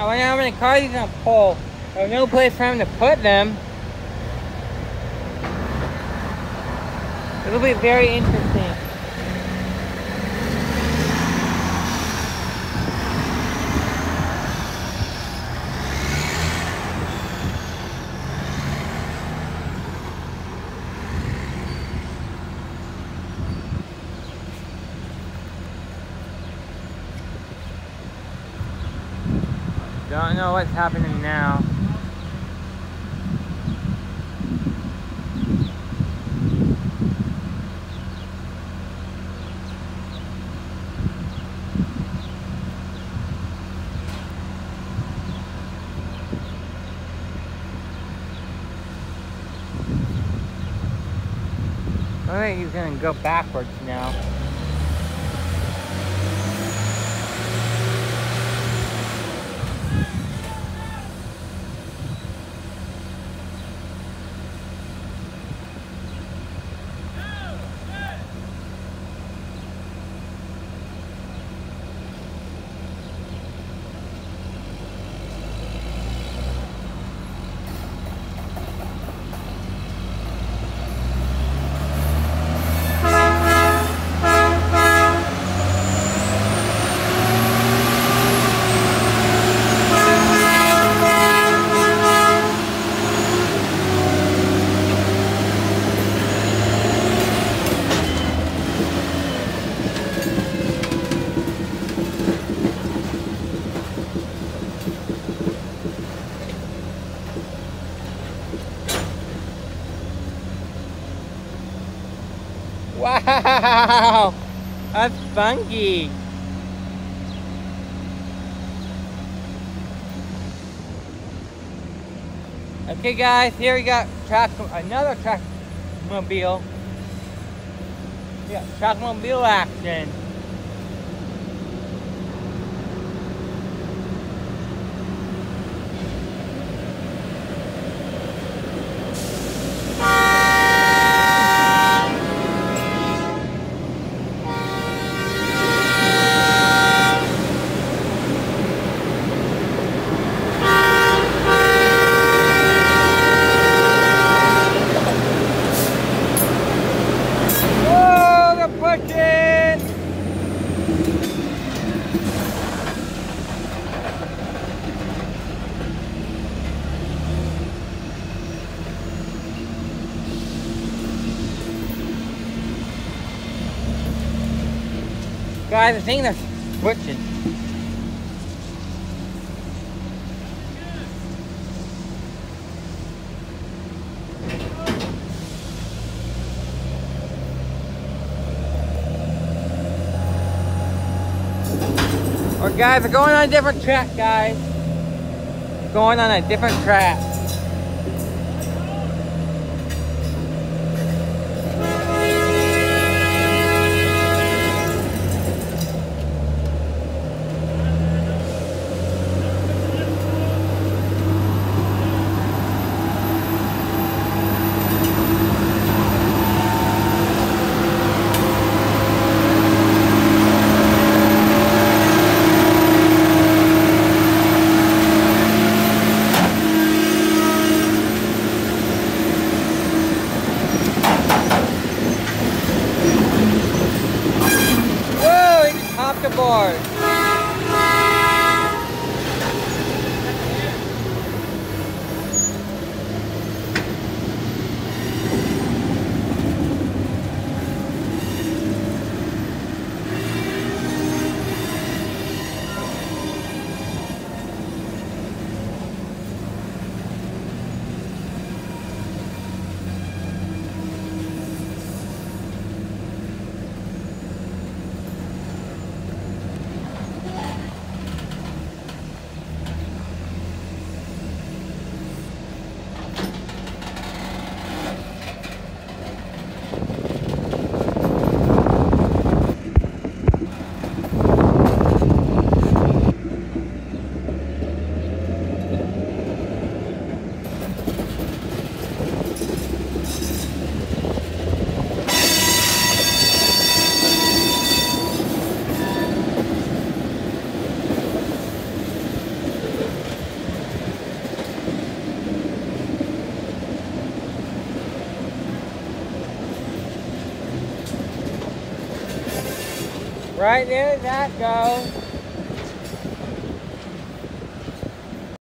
I wonder how many cars he's gonna pull. There's no place for him to put them. It'll be very interesting. Don't know what's happening now. I think he's gonna go backwards now. Wow, that's funky. Okay guys, here we got track, another track mobile. Yeah, Trackmobile action. Guys, I think that's pushing. Or guys, we're going on a different track, guys. Going on a different track. Hopped Right there that goes.